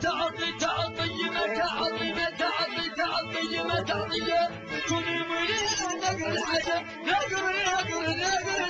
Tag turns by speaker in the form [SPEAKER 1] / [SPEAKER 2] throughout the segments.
[SPEAKER 1] تعطي تعطي ما تعطي ما تعطي تعطي ما تعطي كل مريض نقر الحجر نقر نقر نقر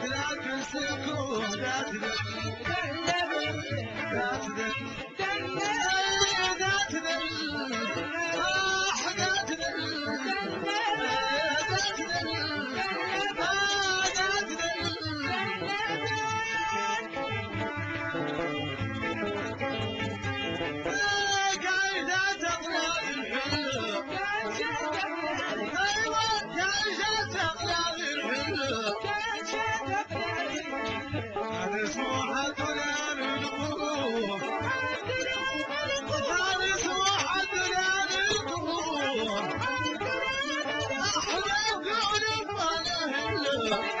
[SPEAKER 1] Dertlerim, dertlerim, dertlerim Yeah.